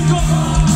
you go.